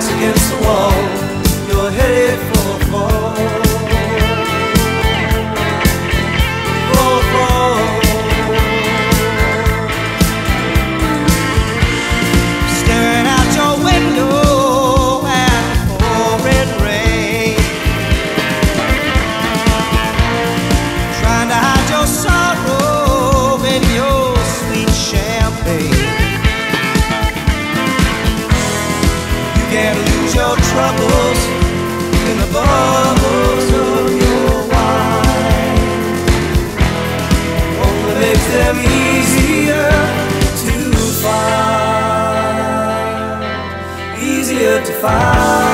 back's against the wall, you're headed for a fall. For a fall. Staring out your window at the pouring rain. Trying to hide your sorrow. Forget your troubles in the bubbles of your wine. Only makes them easier to find, easier to find.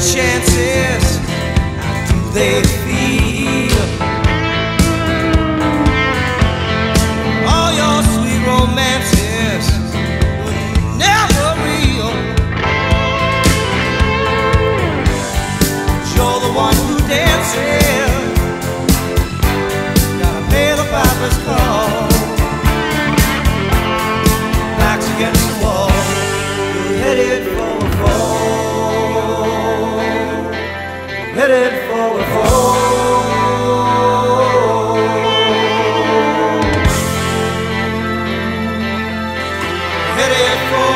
chances? How do they headed for a fall. Headed for